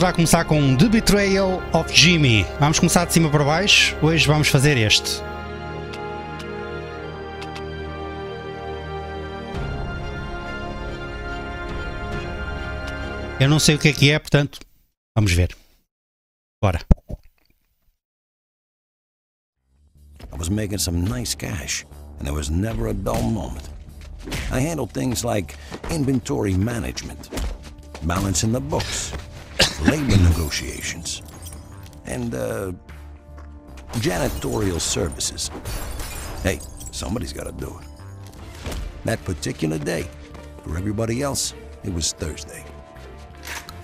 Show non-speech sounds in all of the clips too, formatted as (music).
Vamos lá começar com The Betrayal of Jimmy. Vamos começar de cima para baixo. Hoje vamos fazer este. Eu não sei o que é que é, portanto, vamos ver. Bora. I was making some nice cash, and there was never a dull moment. I handled things like inventory management, balancing the books, labor negotiations, and, uh, janitorial services. Hey, somebody's gotta do it. That particular day, for everybody else, it was Thursday.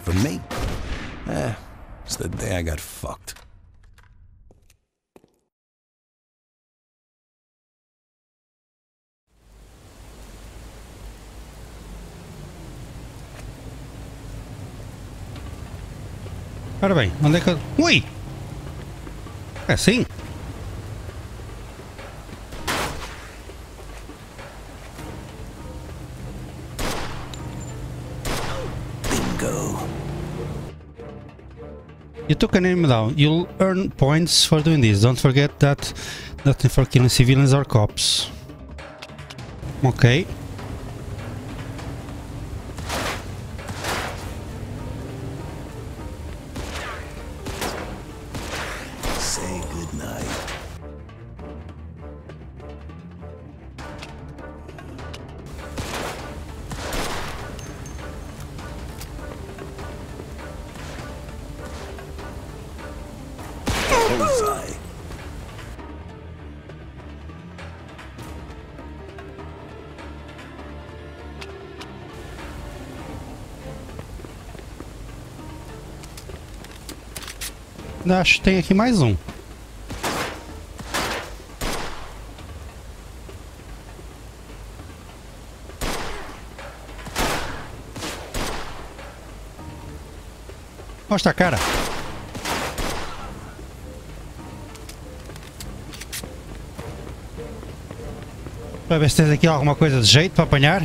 For me, eh, it's the day I got fucked. Ora bem, onde é que eu... Ui! É assim? Bingo. You took an enemy down. You'll earn points for doing this. Don't forget that nothing for killing civilians or cops. Ok. Bullseye. Acho que tem aqui mais um. Mostra a cara. Para ver se tens aqui alguma coisa de jeito para apanhar.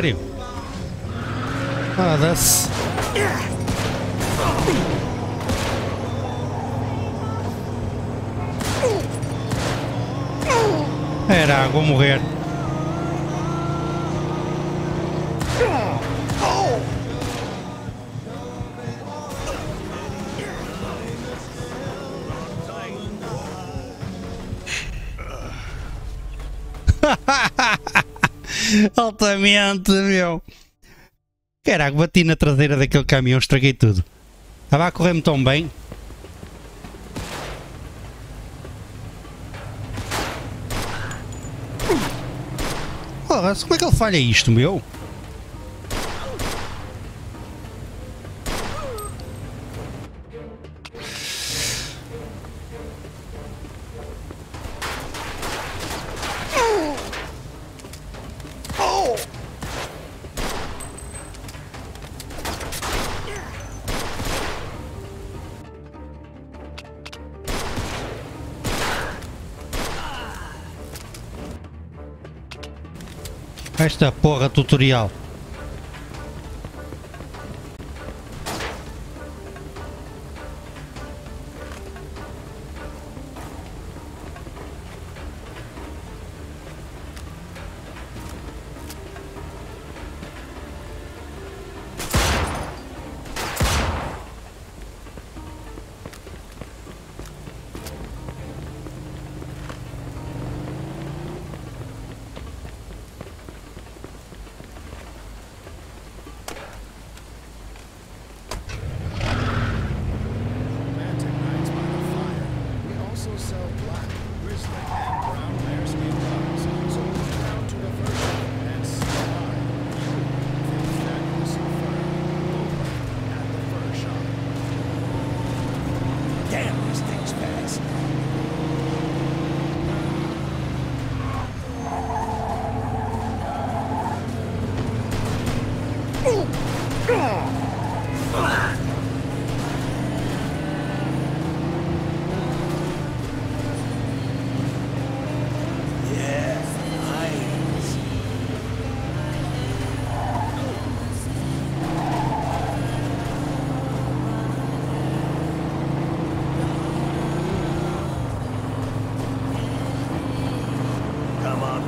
Sério? Ah. Era, vou morrer. Altamente, meu. Caraca, bati na traseira daquele caminhão, estraguei tudo. Estava a correr-me tão bem. Porra, como é que ele falha isto, meu? Esta porra tutorial.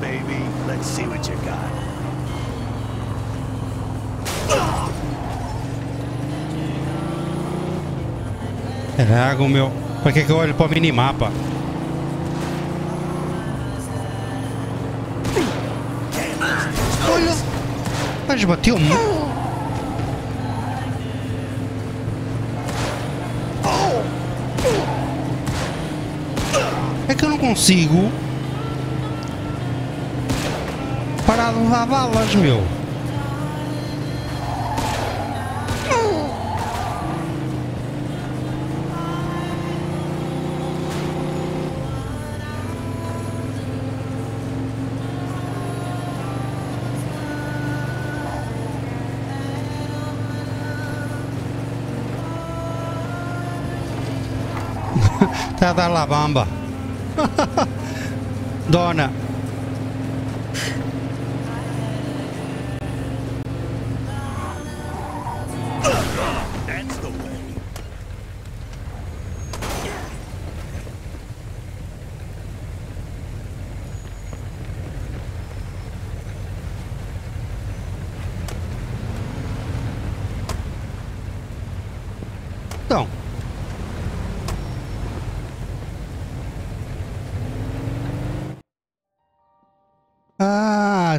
Baby. Let's see what you got. Caraca, meu. Pra que que eu olho pro minimapa? Olha! Mas bateu-me. É que eu não consigo levar balas, meu. (laughs) Tá a dar lá bamba. (laughs) Dona.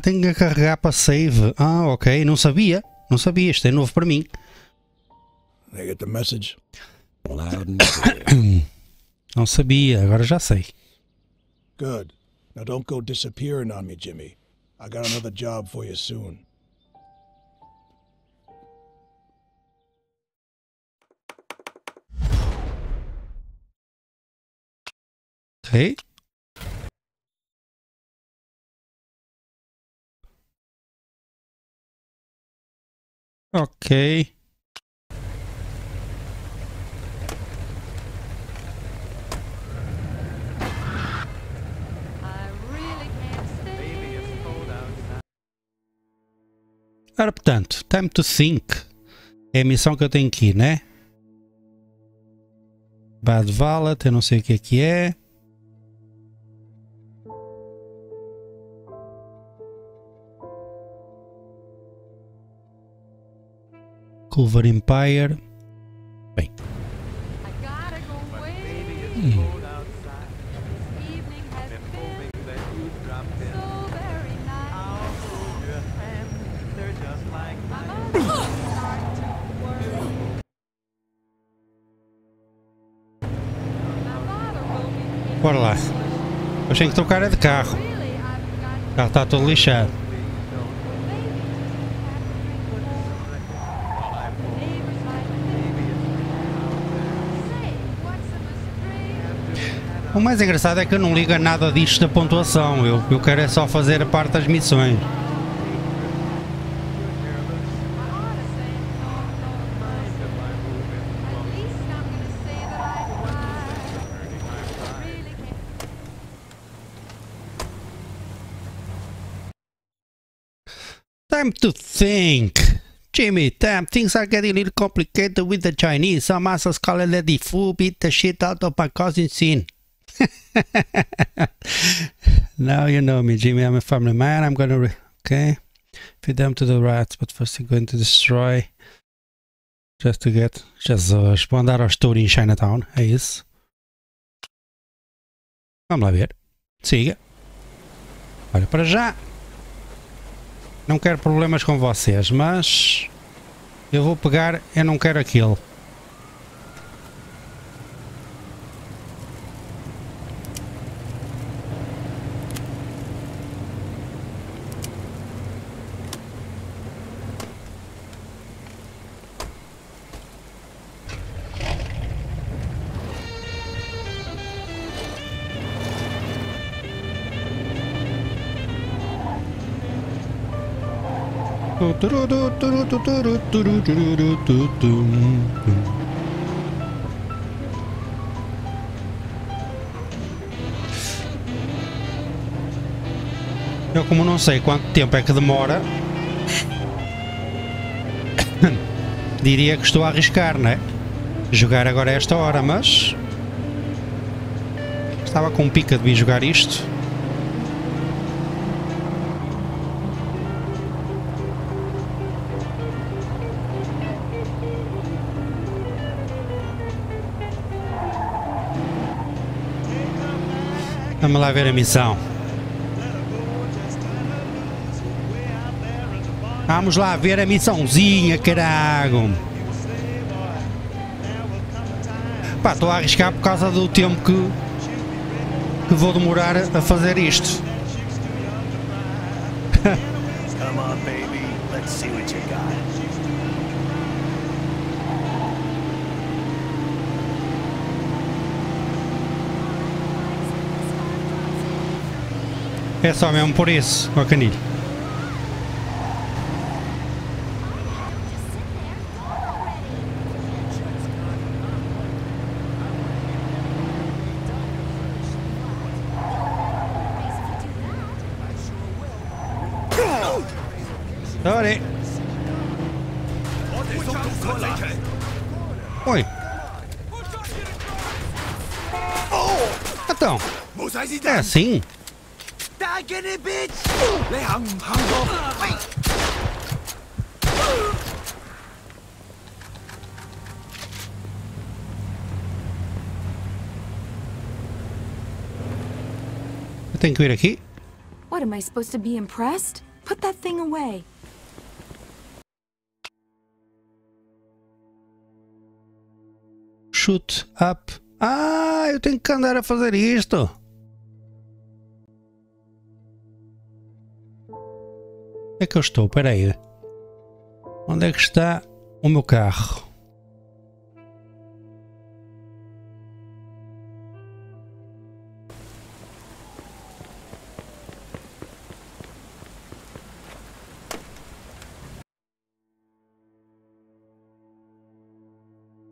Tenho que carregar para save. Ah, ok. Não sabia. Não sabia. Isto é novo para mim. They get the message. Loud and clear. (coughs) Não sabia. Agora já sei. Good. Now don't go disappearing on me, Jimmy. I got another job for you soon. Ok. Ok. Ora, portanto, time to think. É a missão que eu tenho aqui, né? Bad Valet, eu não sei o que é que é. My father will be bora lá. Eu tenho que trocar é de carro. Carro está todo lixado. O mais engraçado é que eu não ligo a nada disto da pontuação. Eu, eu quero é só fazer a parte das missões. time to think. Jimmy, damn, things are getting a little complicated with the Chinese. Some assholes call it Lady Fu beat the shit out of my cousin Sin. (laughs) now you know me, Jimmy. I'm a family man. I'm gonna, okay, feed them to the rats, but first I'm going to destroy. Just to get. Jesus, vou andar ao estouro em Chinatown. É isso. Vamos lá ver. Siga. Olha, para já. Não quero problemas com vocês, mas. Eu vou pegar. Eu não quero aquilo. Eu como não sei quanto tempo é que demora Diria que estou a arriscar, não é? Jogar agora a esta hora, mas Estava com pica de vir jogar isto Vamos lá ver a missão. Vamos lá ver a missãozinha, carago. Pá, estou a arriscar por causa do tempo que, que vou demorar a fazer isto. Come on, baby. Let's see what you got. É só mesmo por isso, ó canilho. Oi. Então, é assim? Vir aqui? What, am I supposed to be impressed? Put that thing away. Shoot up. Ah, eu tenho que andar a fazer isto. Onde é que eu estou? Espera aí. Onde é que está o meu carro?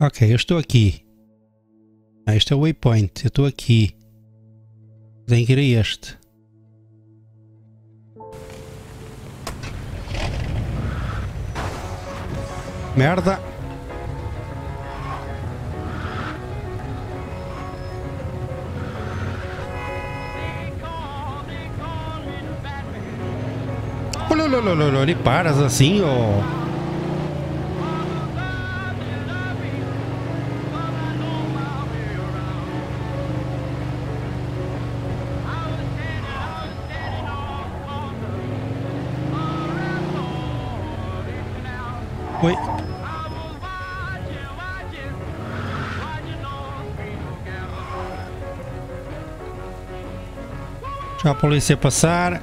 Ok, eu estou aqui. Ah, este é o waypoint. Eu estou aqui. Tenho que ir a este. Merda. Olha, olha, olha, olha, paras assim, ó. Oi. Já a polícia passar.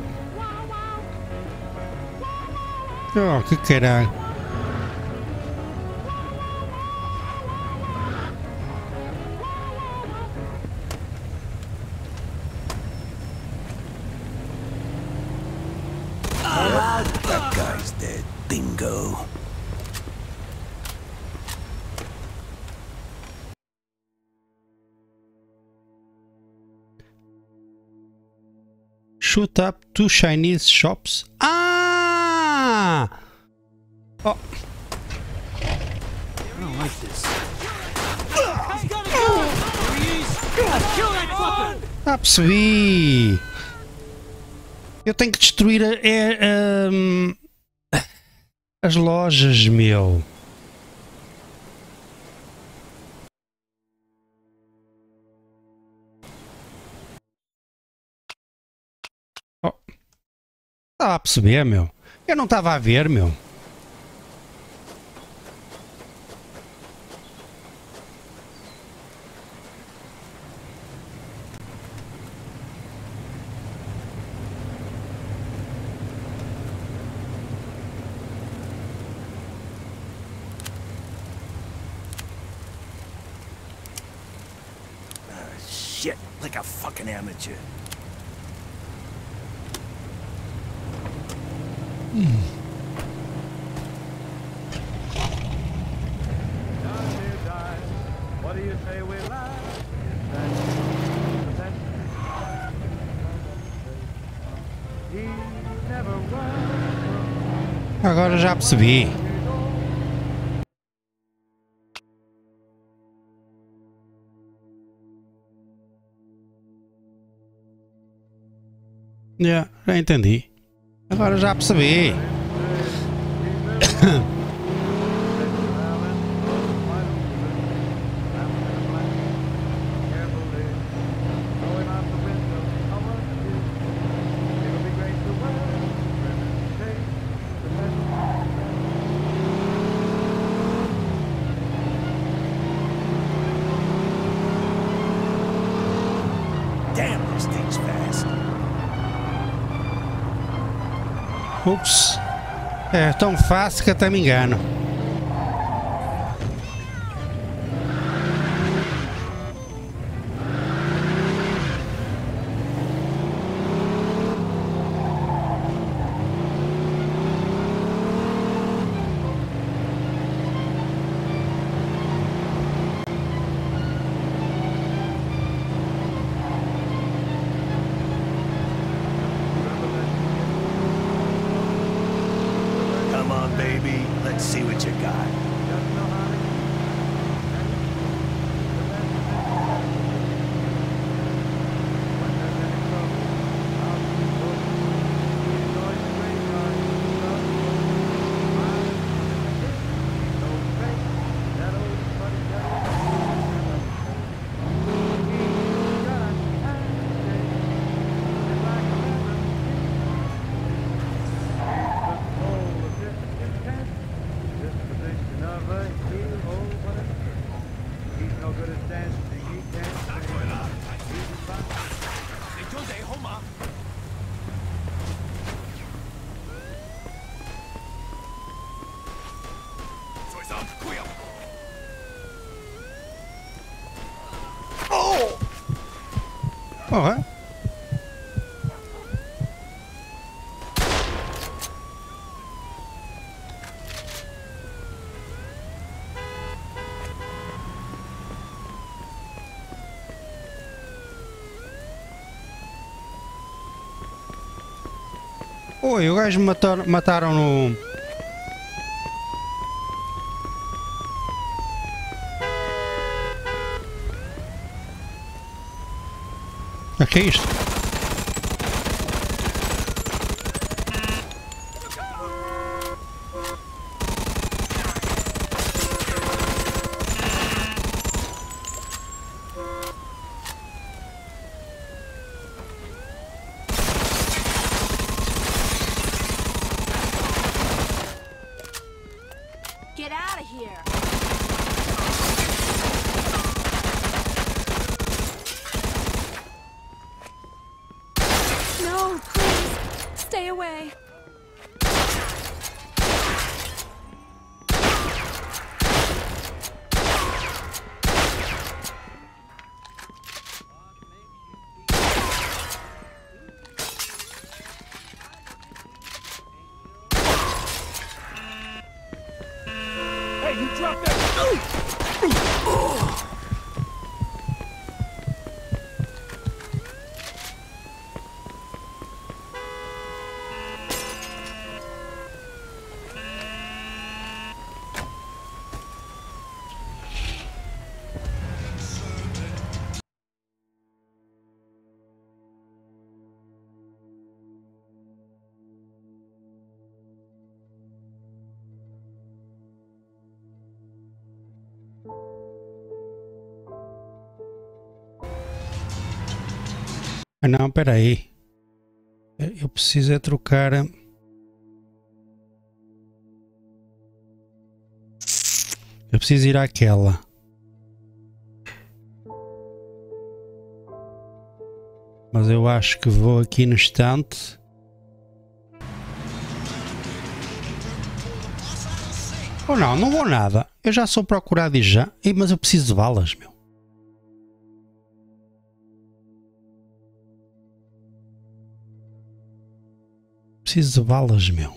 Oh, que caralho. Up two Chinese shops. Ah! Oh, I don't like this. ah, percebi! Eu tenho que destruir a- é, hum, as lojas, meu. Estava a perceber, meu. Eu não estava a ver, meu. Shit, like a fucking amateur. What do you say we lie? He never was. Agora já percebi. Já, já entendi. Agora já percebi. É tão fácil que até me engano. Porra. Oi, o gajo matar, mataram no. O Não, peraí. Eu preciso é trocar. Eu preciso ir àquela. Mas eu acho que vou aqui no estante. Ou não, não vou nada. Eu já sou procurado e já. Mas eu preciso de balas, meu. Preciso de balas, meu.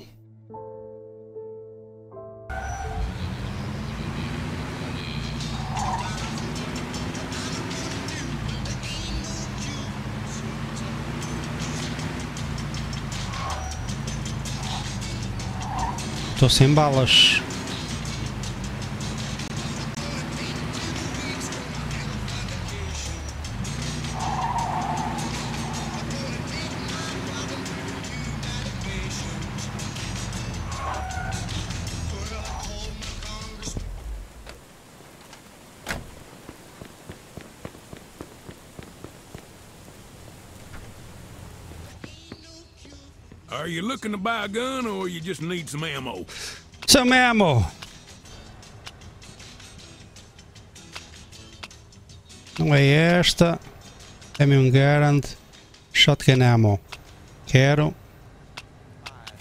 Estou sem balas. Buy a gun or you just need some ammo? Some ammo. Não é esta. É um Garand. Shotgun ammo. Quero.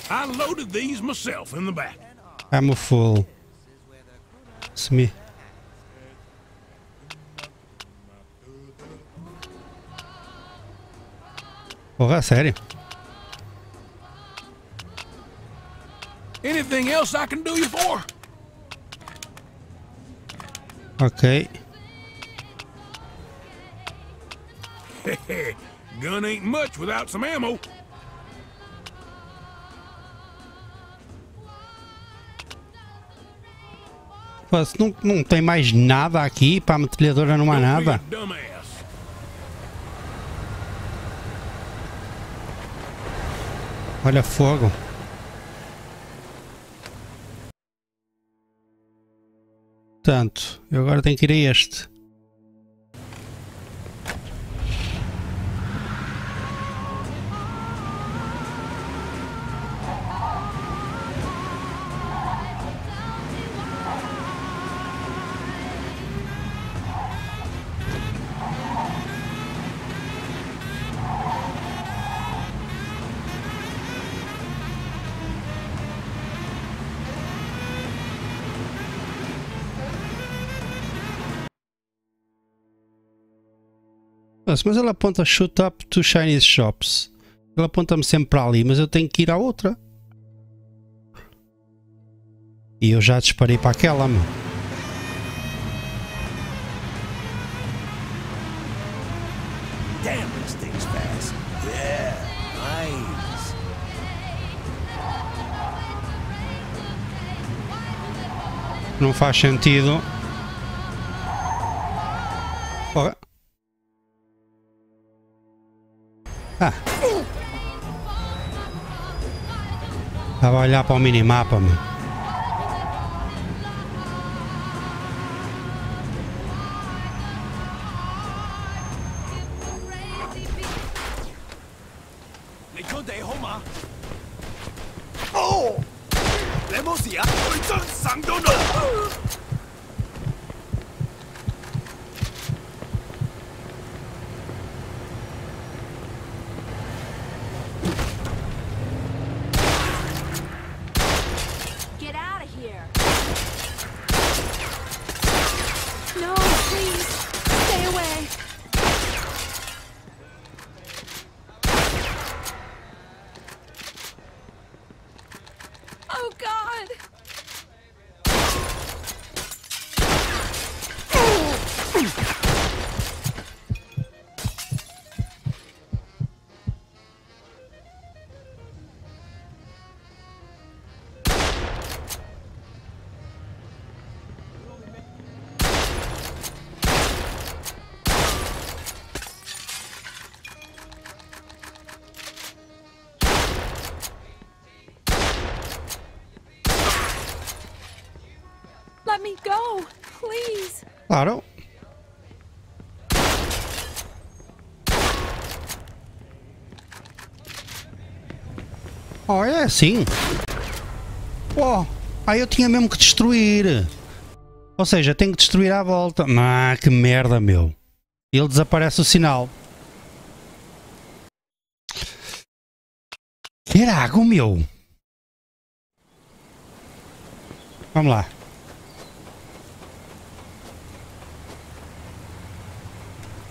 I loaded these myself in the back. Ammo full. Semi. Porra, sério? Anything else I can do you for? Ok. Gun ain't much without some ammo. Se não, não tem mais nada aqui para a metralhadora não há nada. Olha fogo. Portanto, eu agora tenho que ir a este. Mas ela aponta shoot up to Chinese shops. Ela aponta-me sempre para ali, mas eu tenho que ir à outra. E eu já disparei para aquela, meu. Não faz sentido. A olhar para o minimapa, meu. Claro. Olha, é sim. Pô, aí eu tinha mesmo que destruir. Ou seja, tenho que destruir à volta. Ah, que merda, meu. Ele desaparece o sinal. Caraca, meu. Vamos lá.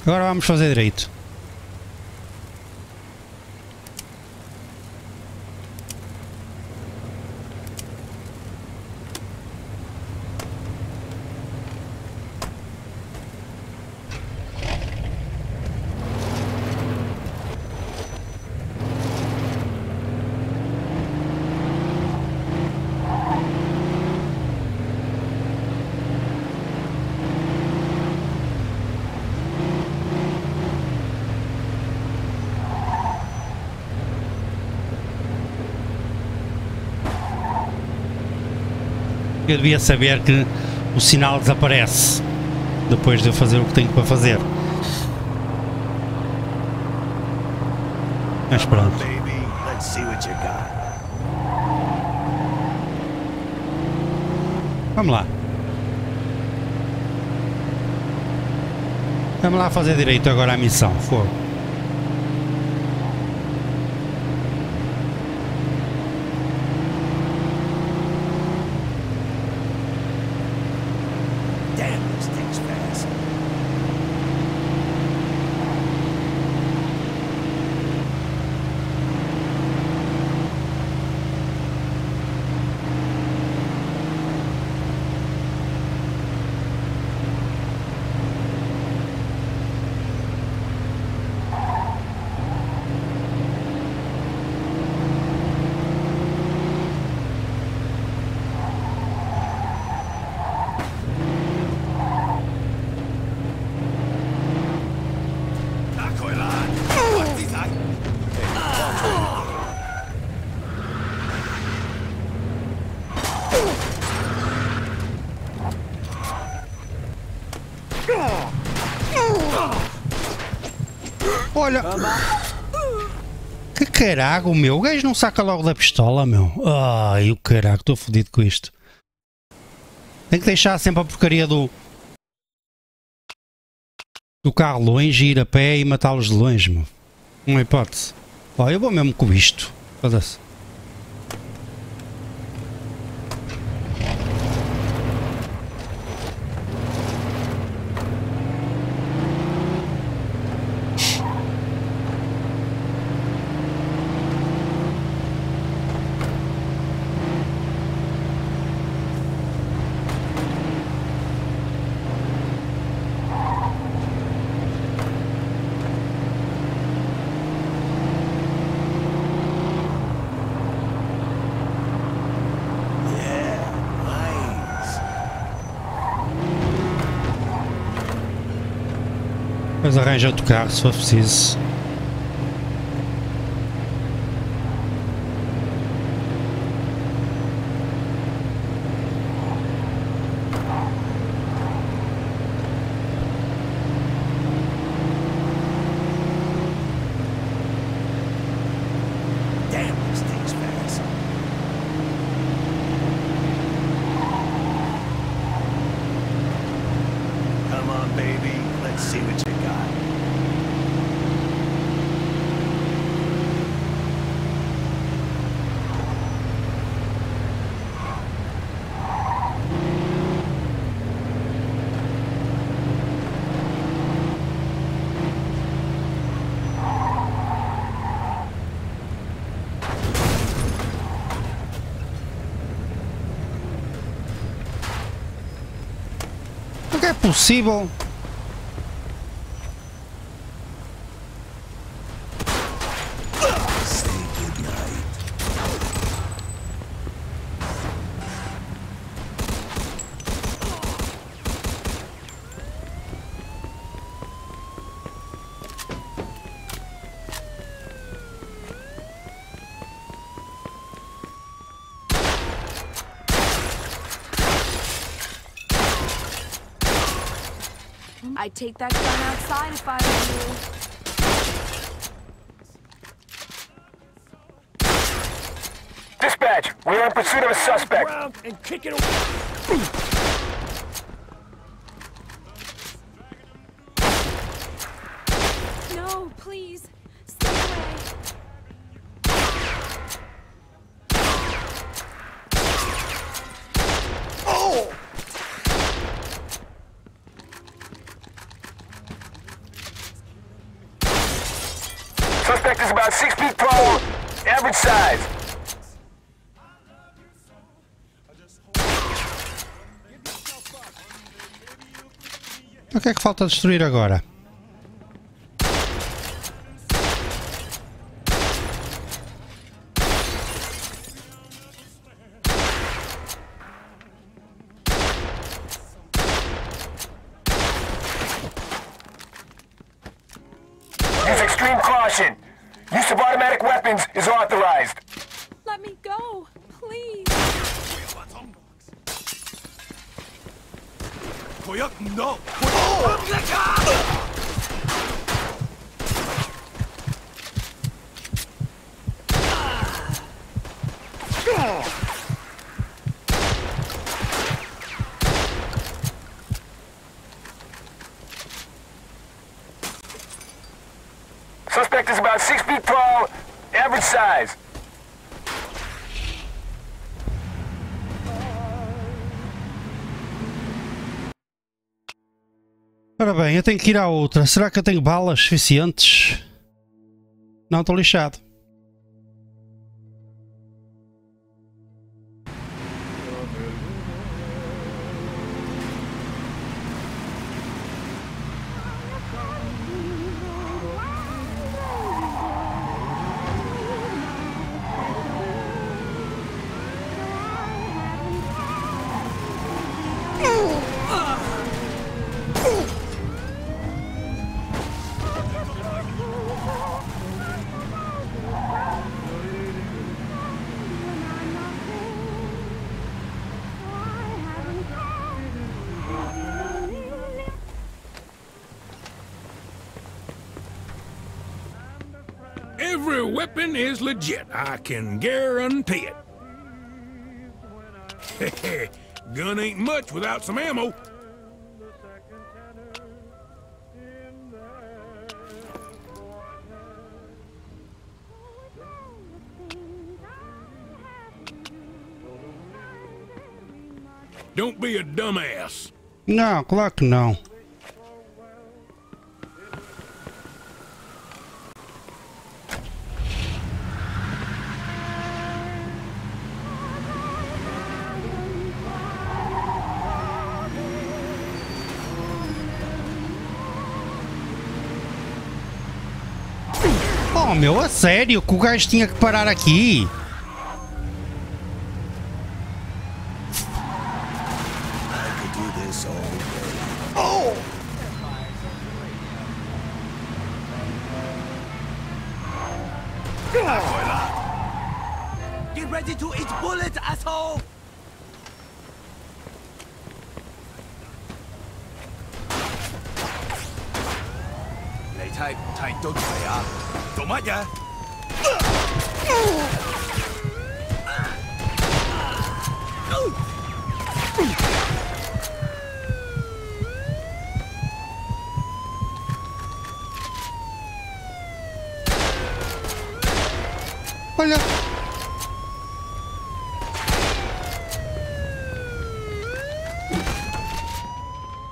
Agora vamos fazer direito. Eu devia saber que o sinal desaparece depois de eu fazer o que tenho para fazer. Mas pronto. Vamos lá. Vamos lá fazer direito agora à missão. Fogo. Damn, this thing's fast. Olha. Que carago, meu. O gajo não saca logo da pistola, meu. Ai, o carago, estou fodido com isto. Tem que deixar sempre a porcaria do. do carro longe, ir a pé e matá-los de longe, meu. Não há hipótese. Ó, eu vou mesmo com isto. Foda-se. Nice. Depois arranja outro carro se for preciso. Damn, this thing's fast. Come on, baby. Let's see what you got. Como I'd take that gun outside if I were you. Dispatch, we are in pursuit of a suspect. And kick it away. Que é que falta destruir agora? Eu tenho que ir à outra. Será que eu tenho balas suficientes? Não, estou lixado. Weapon is legit. I can guarantee it. (laughs) Gun ain't much without some ammo. Don't be a dumbass. Não, claro que meu, a sério que o gajo tinha que parar aqui?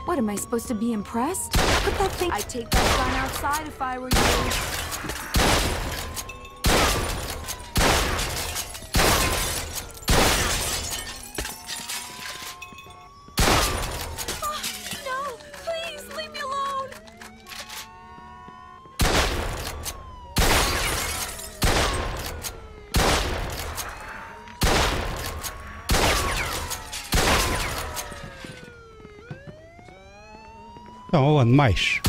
What am I supposed to be impressed? Put that thing. I'd take that gun outside if I were you. Não, onde mais?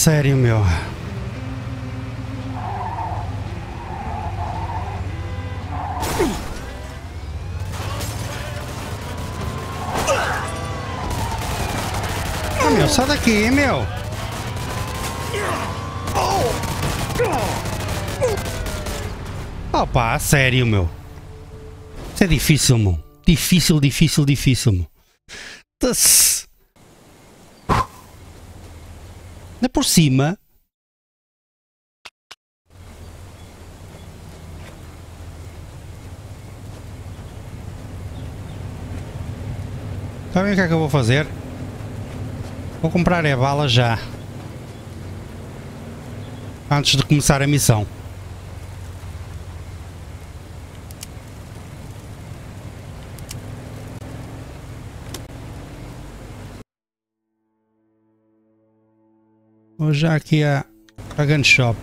Sério, meu. Ah, meu, sai daqui, meu. Opa, sério, meu. Isso é difícil, meu. Difícil, difícil, difícil, meu. Ainda por cima. Sabem o que é que eu vou fazer? Vou comprar é bala já. Antes de começar a missão. Vou já aqui a, a gun shop.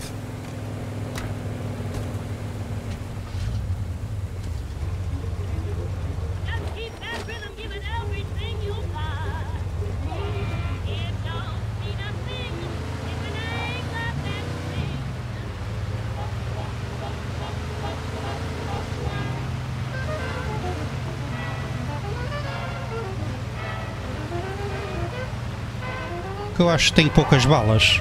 Acho que tem poucas balas.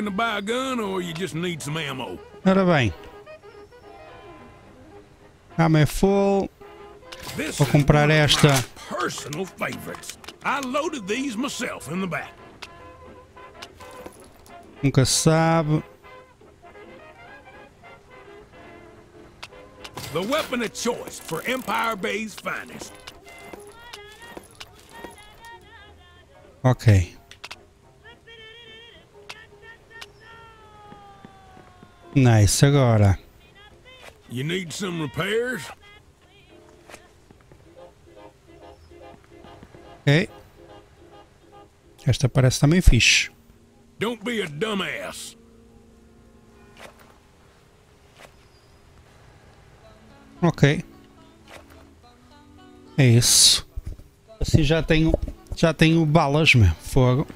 Looking to buy a gun or you just need some ammo? Ora bem. Arma é full. Vou comprar esta. Personal favorites. I loaded these myself in the back. Nunca se sabe. The weapon of choice for Empire Bay's finest. Ok. Nice, agora. You need some repairs? Ok. Esta parece também fixe. Don't be a dumbass. Ok. É isso. Assim já tenho. Já tenho balas, meu. Fogo.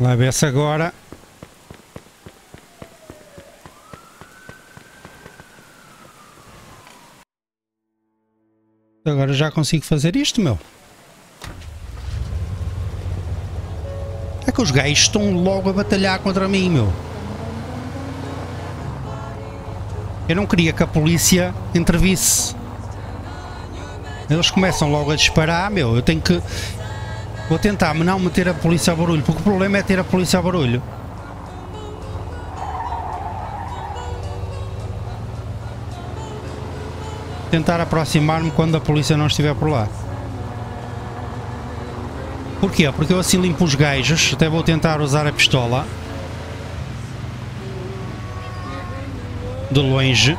Lá ver se agora. Agora já consigo fazer isto, meu. É que os gajos estão logo a batalhar contra mim, meu. Eu não queria que a polícia intervisse. Eles começam logo a disparar, meu. Eu tenho que. Vou tentar não meter a polícia ao barulho, porque o problema é ter a polícia ao barulho. Tentar aproximar-me quando a polícia não estiver por lá. Porquê? Porque eu assim limpo os gajos. Até vou tentar usar a pistola. De longe.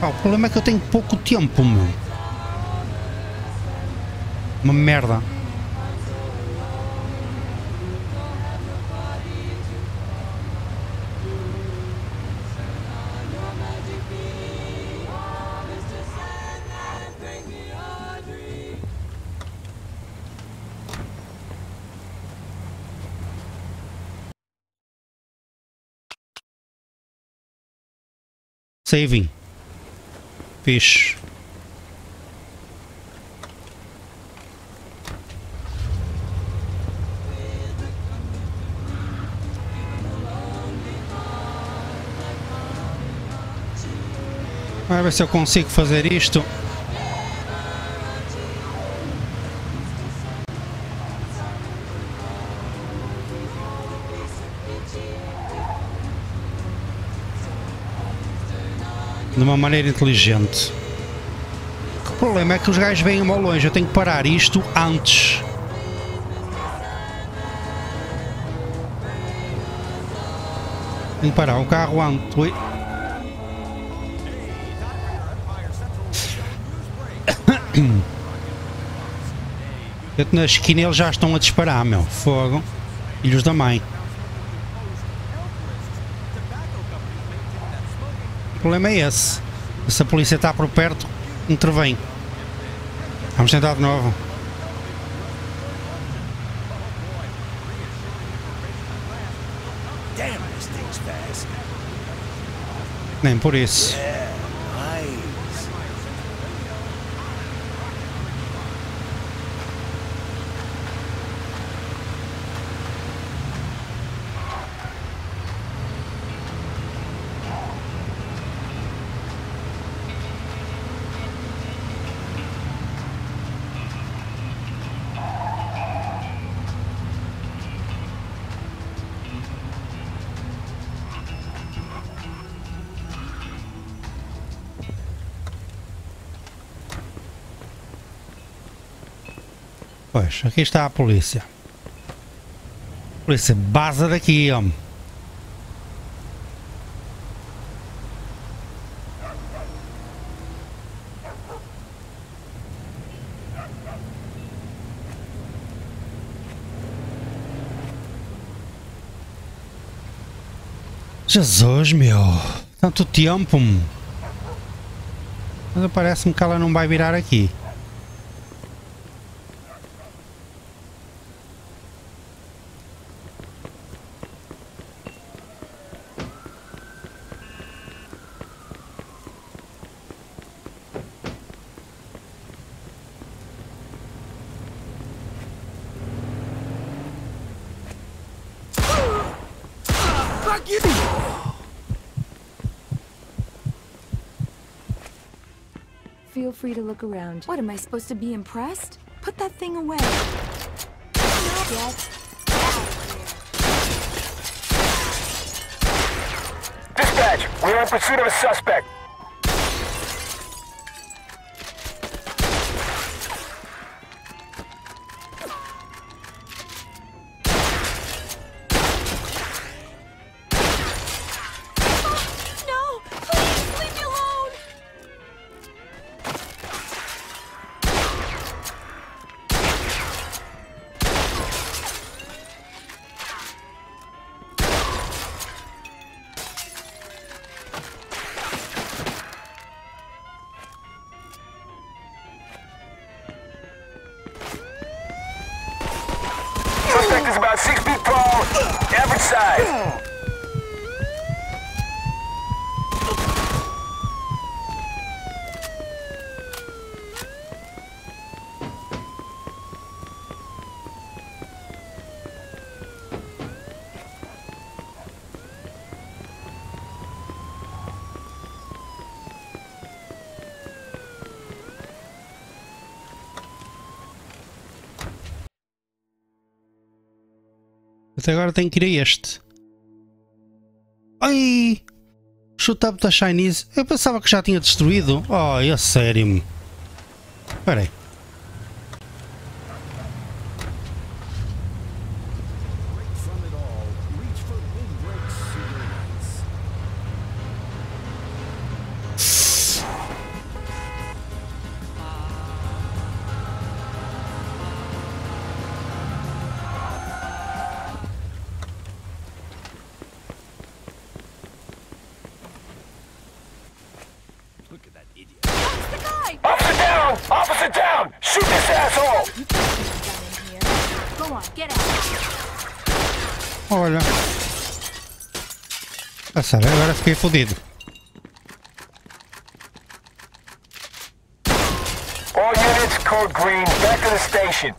Pá, o problema é que eu tenho pouco tempo. Uma merda. Saving. Fixe. Vai ver se eu consigo fazer isto. De uma maneira inteligente. O problema é que os gajos vêm ao longe. Eu tenho que parar isto antes. Tenho que parar o carro antes. Ui. Eu na esquina eles já estão a disparar, meu. Fogo. Filhos da mãe. O problema é esse. Se a polícia está por perto, intervém. Vamos tentar de novo. Nem por isso. Aqui está a polícia. Polícia, baza daqui, homem. Jesus, meu. Tanto tempo. Mas parece-me que ela não vai virar aqui. Feel free to look around. What am I supposed to be impressed? Put that thing away. Get Dispatch, we are in pursuit of a suspect. Até agora tenho que ir a este. Ai! Shoot up da Chinese. Eu pensava que já tinha destruído. Oh, é sério. Espera aí. Olha. Ah, sabe, agora fiquei fodido. All units, code green, back to the station.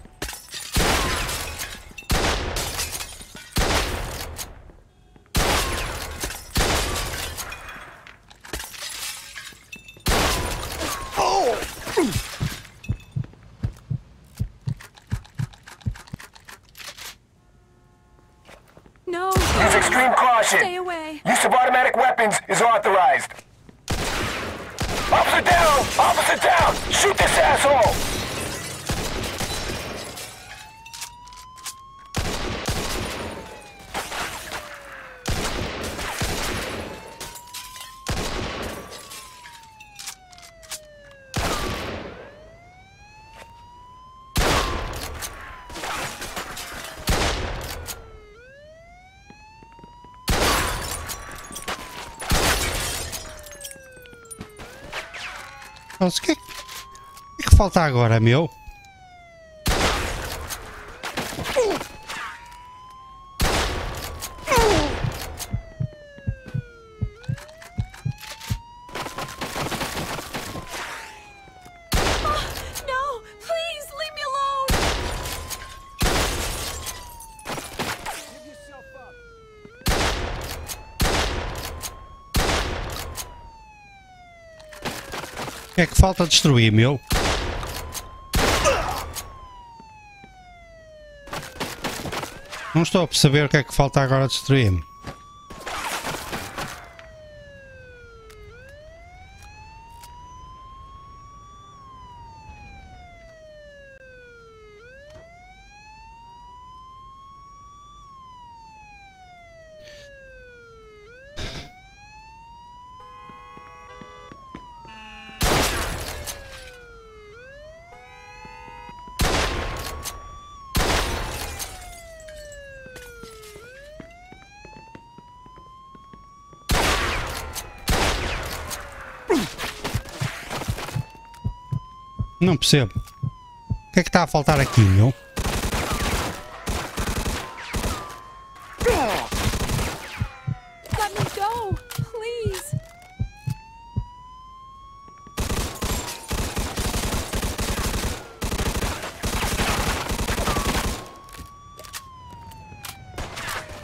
No. Use extreme caution. Stay away. Use of automatic weapons is authorized. Officer down! Officer down! Shoot this asshole! Mas o que é, que- o que é que falta agora, meu? No! Please, leave me alone! O que é que falta destruir, meu? Não estou a perceber o que é que falta agora destruir. Não percebo. O que é que está a faltar aqui, meu?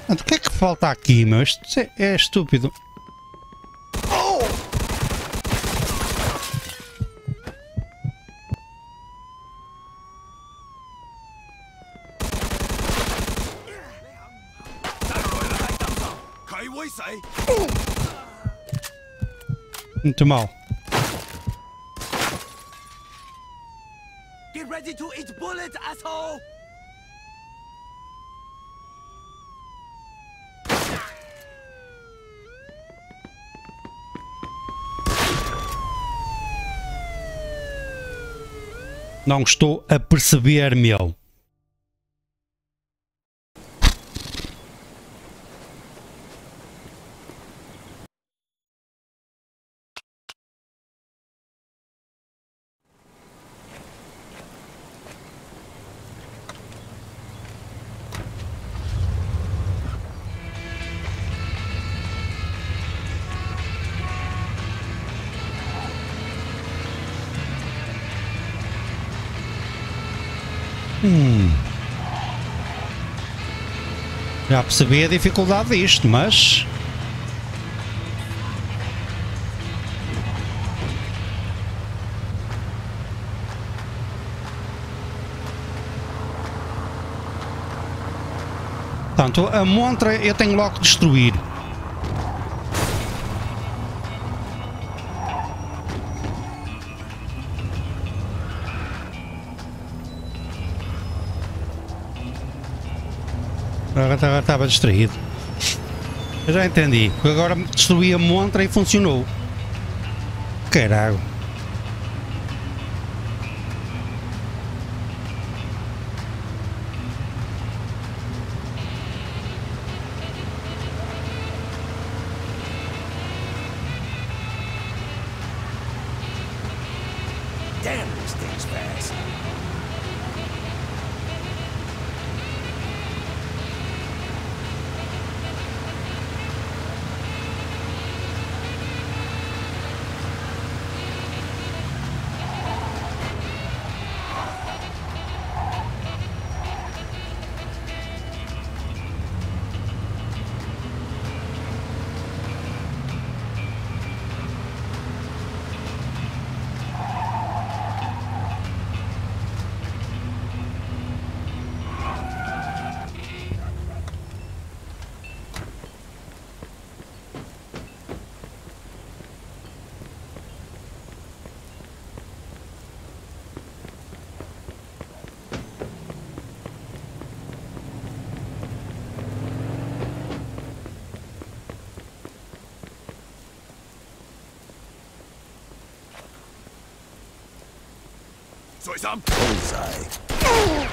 Mas O que é que falta aqui, meu? Isto é, é estúpido. Muito mal. Get ready to eat bullets, asshole! Não estou a perceber, meu. Já percebi a dificuldade disto, mas. Portanto, a montra eu tenho logo que destruir. Estava distraído. Eu já entendi. Agora destruí a montra e funcionou. Caralho. Bullseye.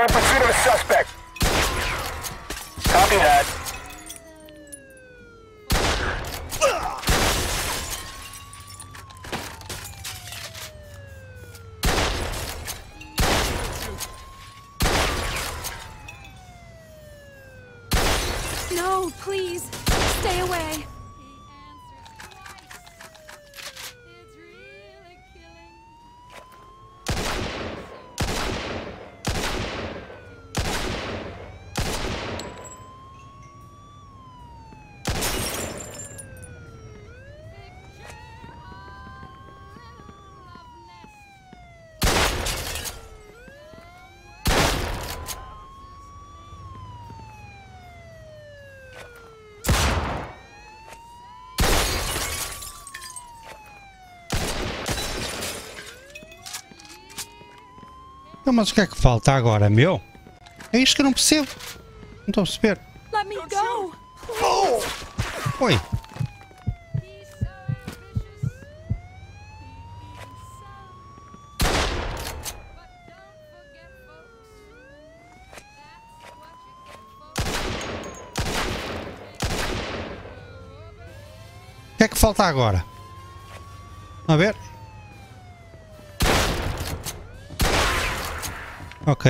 Dispatch, we are in pursuit of a suspect. Copy that. No, please! Stay away! Então, mas o que é que falta agora, meu? É isto que eu não percebo. Não estou a perceber. Let me go! Oi. O que é que falta agora? A ver. Ok.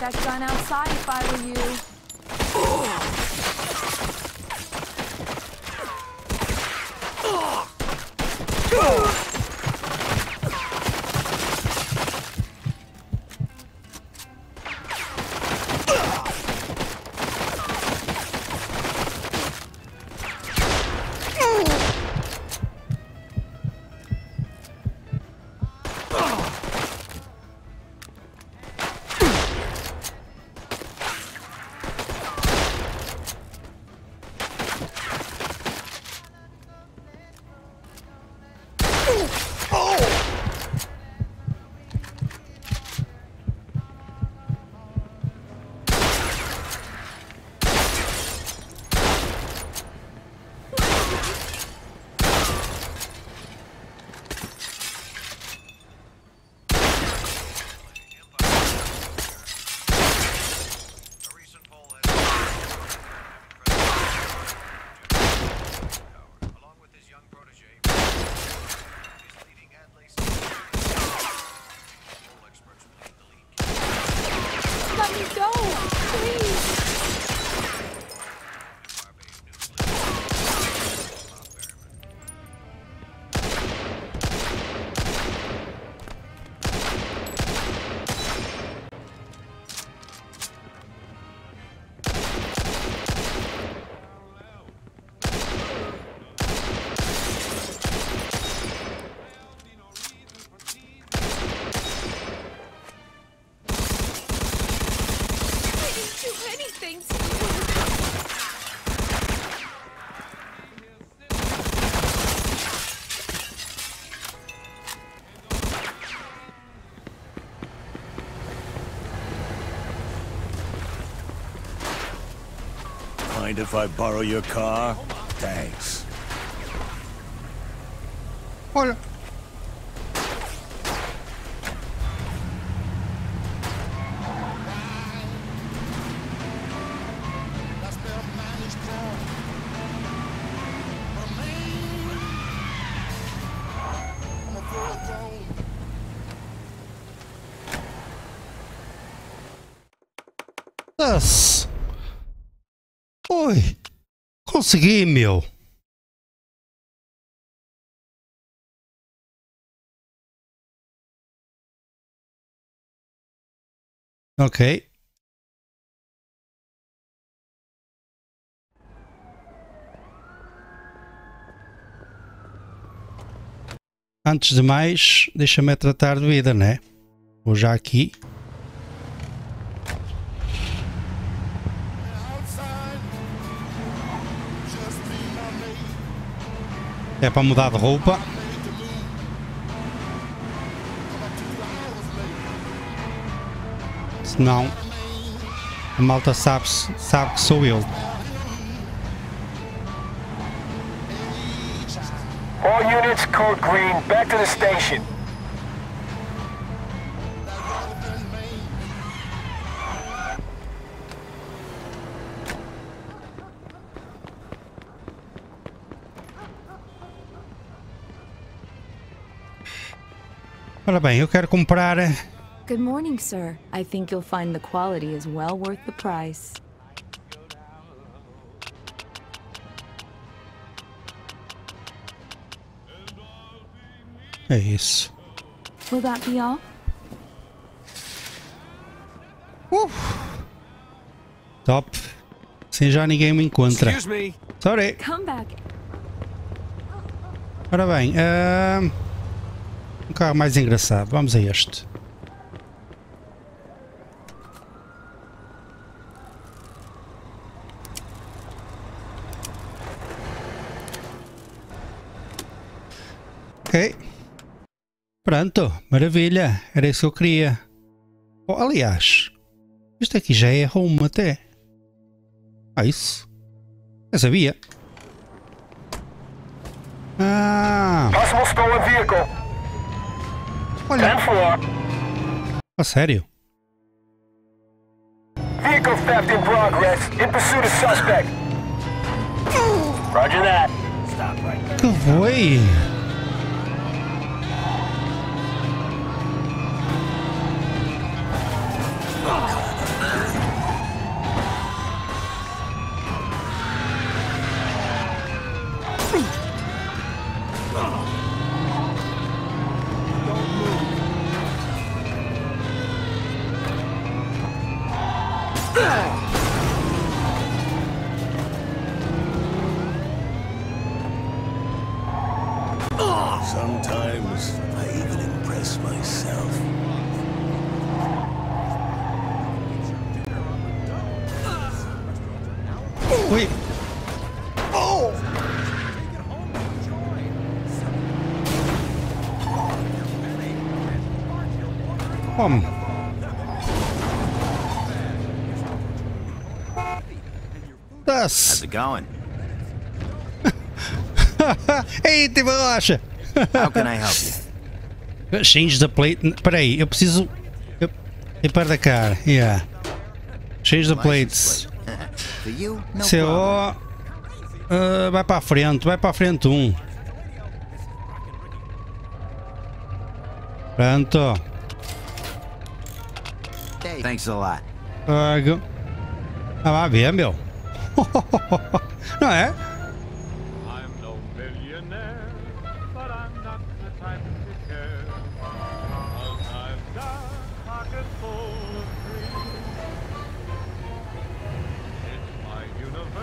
That gun outside if I were you. Mind if I borrow your car? Thanks. Olha. Nossa. Consegui, meu. Ok. Antes de mais, deixa-me tratar de vida, né? Vou já aqui. É para mudar de roupa. Senão a malta sabe, sabe que sou eu. All units, code green, back to the station. Ora bem, eu quero comprar. Good morning, sir. I think you'll find the quality is well worth the price. É isso. Will that be all? Top. Assim já ninguém me encontra. Excuse me. Sorry. Come back. Ora bem, ahm, um carro mais engraçado. Vamos a este. Ok. Pronto, maravilha. Era isso que eu queria. Oh, aliás, isto aqui já é home até. Ah, isso. Eu sabia. Ah, Possible stolen vehicle. Olha. 10-4. A sério? Vehicle theft in progress. In pursuit of suspect. Roger that. Que foi? It going? (laughs) Ei, tive a rocha. How can I help you? (laughs) Change the plate. Peraí, eu preciso. Eu... Limpar da cara. Yeah. Change the plates. CO. problem. ah, vai para a frente, vai para a frente um. Pronto. Thanks a lot. Pago. Ah, vai ver, meu. (laughs) Não é?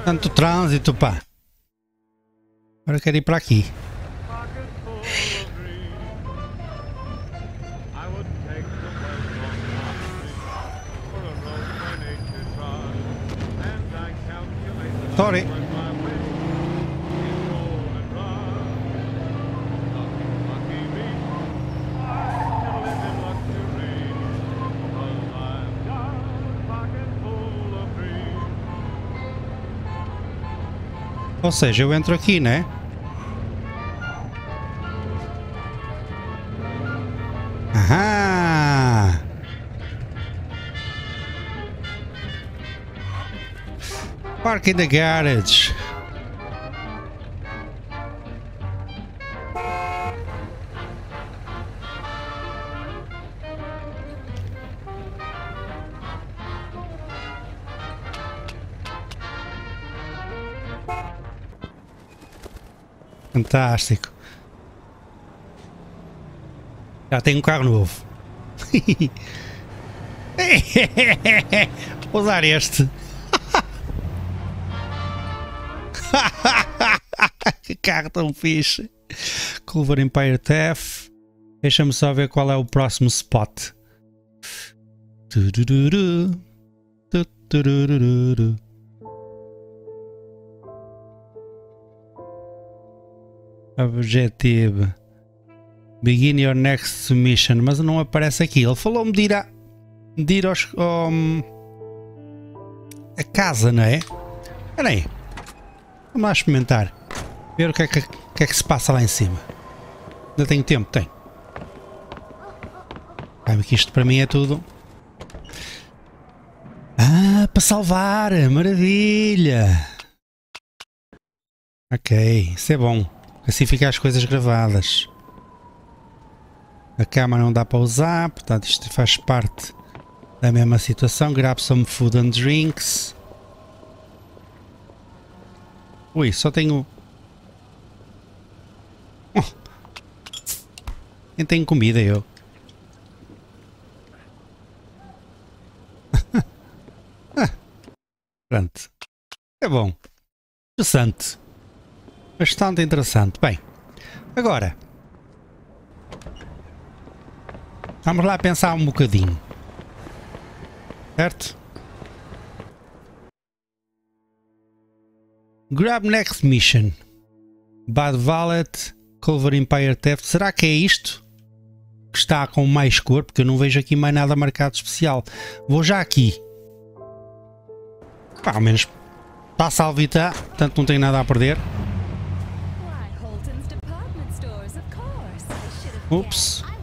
Tanto trânsito, pá. Agora eu quero ir para aqui. Ou seja, eu entro aqui, né? Aham! Park in the garage. Fantástico. Já tenho um carro novo. (laughs) Vou usar este. (laughs) que carro tão fixe. Culver Empire TF. Deixa-me só ver qual é o próximo spot. Objetivo. Begin your next mission. Mas não aparece aqui. Ele falou-me de ir, a, de ir aos, ao- a casa, não é? Espera aí. Vamos lá experimentar. Ver o que é que, que é que se passa lá em cima. Ainda tenho tempo? Tenho. Sabe que isto para mim é tudo. Ah, para salvar! Maravilha! Ok, isso é bom. Assim ficam as coisas gravadas. A cama não dá para usar, portanto isto faz parte da mesma situação. Grab some food and drinks. Ui, só tenho. Oh. Nem tenho comida eu. (laughs) Pronto. É bom. Interessante. Bastante interessante. Bem, agora. Vamos lá pensar um bocadinho. Certo? Grab Next Mission. Bad Valet, Culver Empire Theft. Será que é isto? Que está com mais cor? Porque eu não vejo aqui mais nada marcado especial. Vou já aqui. Pá, ao menos está salvita, portanto não tenho nada a perder. Oops. night.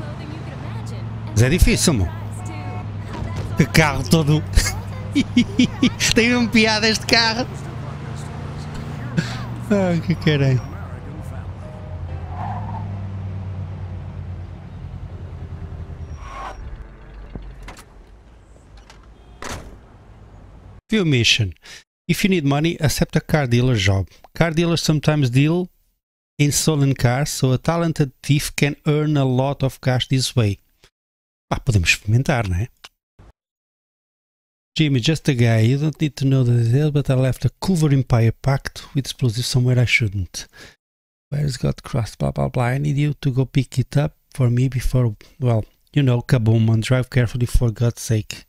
Oh, Mas é difícil, that's Que carro todo. (laughs) Tem uma piada este carro. (laughs) Ah, que caralho. View mission. If you need money, accept a car dealer job. Car dealers sometimes deal in stolen cars, so a talented thief can earn a lot of cash this way. Pá, podemos experimentar, não é? Jimmy, just a guy. You don't need to know the details, but I left a Culver Empire packed with explosives somewhere I shouldn't. Where's got crust? Blah blah blah. I need you to go pick it up for me before, well, you know, kaboom, and drive carefully for God's sake.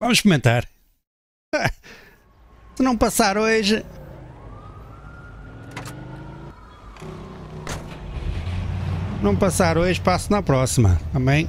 Vamos experimentar. (laughs) Se não passar hoje. Não passar hoje, passo na próxima. Amém?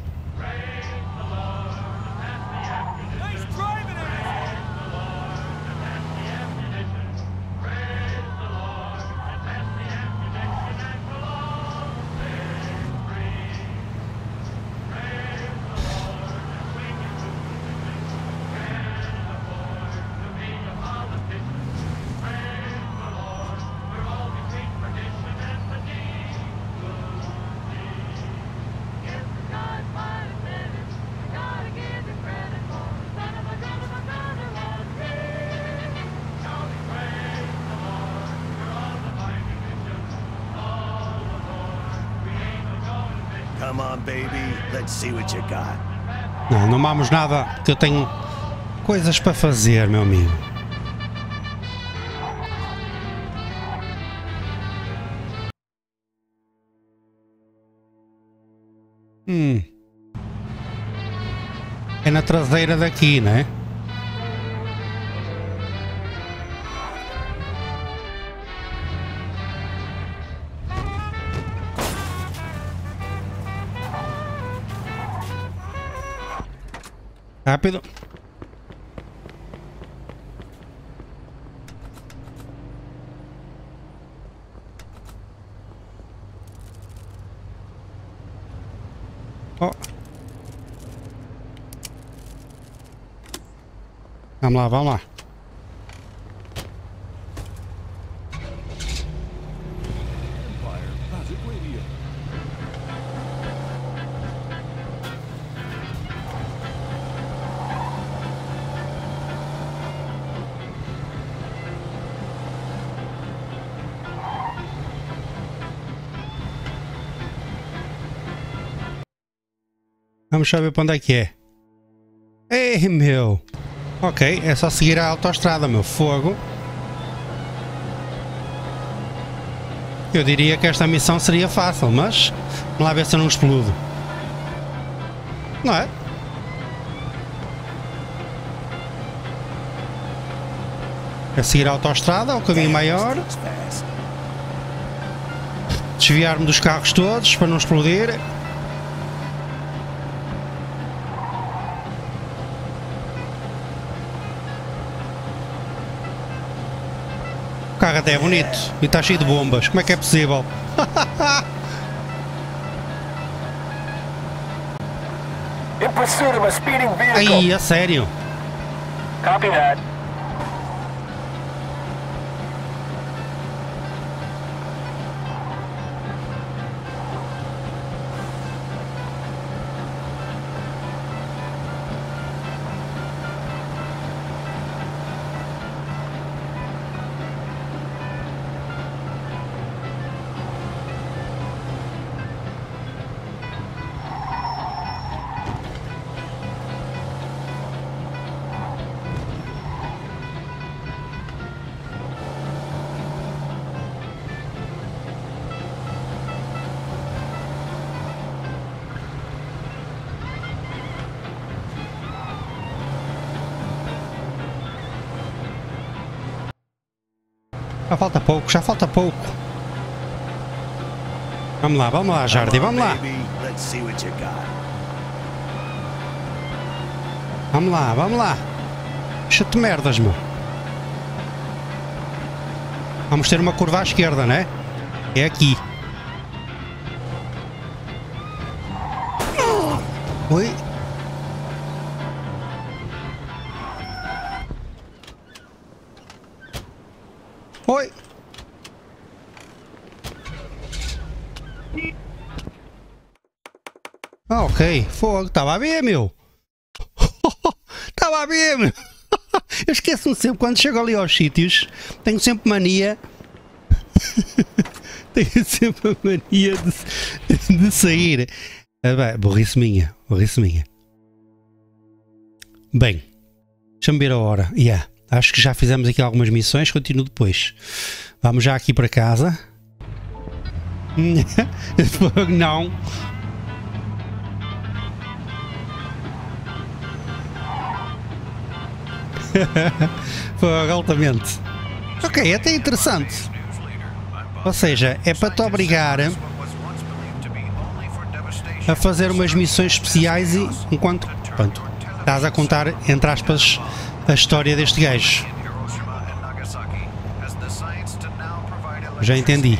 Não, não vamos nada, que eu tenho coisas para fazer, meu amigo. Hum. É na traseira daqui, né? Rápido. Vamos lá, vamos lá. Vamos saber para onde é que é. Ei, meu. Ok, é só seguir a autoestrada, meu. Fogo. Eu diria que esta missão seria fácil, mas vamos lá ver se eu não explodo. Não é? É seguir a autoestrada, o caminho maior, desviar-me dos carros todos para não explodir. Até é bonito e está cheio de bombas. Como é que é possível? In pursuit of a speeding vehicle. Ai, a sério? Copy that. Falta pouco, já falta pouco. Vamos lá, vamos lá, Jardim, vamos lá. Vamos lá, vamos lá. Deixa-te merdas, meu. Vamos ter uma curva à esquerda, né? É aqui. Oi. Fogo, estava a ver, meu. Estava a ver, meu. (laughs) Eu esqueço-me sempre quando chego ali aos sítios. Tenho sempre mania. (laughs) tenho sempre a mania de, de sair. Ah, bem, burrice minha. Burrice minha. Bem, deixa-me ver a hora. Yeah, acho que já fizemos aqui algumas missões. Continuo depois. Vamos já aqui para casa. (laughs) Não. (laughs) Foi altamente. Ok, até interessante. Ou seja, é para te obrigar a fazer umas missões especiais e enquanto pronto, estás a contar, entre aspas, a história deste gajo. Já entendi.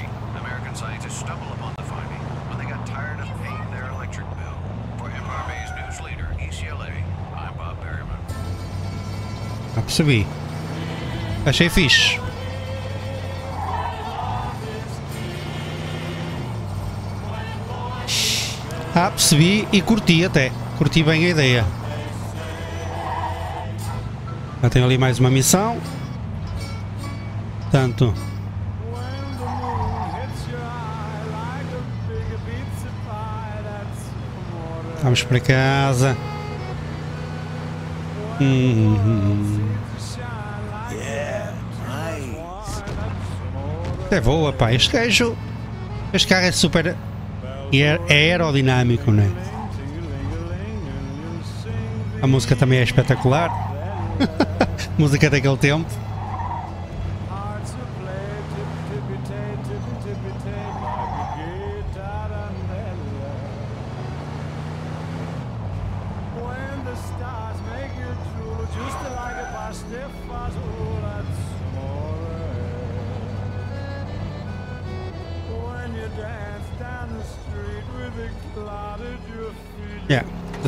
Percebi. Achei fixe. Ah, percebi e curti até. Curti bem a ideia. Já tenho ali mais uma missão. Portanto, When the moon é boa, pá. Este gajo. Este carro é super. É aerodinâmico, né? A música também é espetacular. (laughs) música daquele tempo.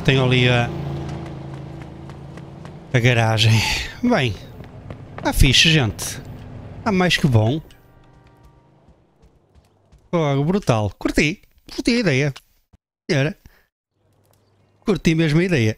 Tenho ali a. a garagem. Bem, está fixe, gente. Está mais que bom. Fogo, brutal. Curti. Curti a ideia. Era. Curti mesmo a ideia.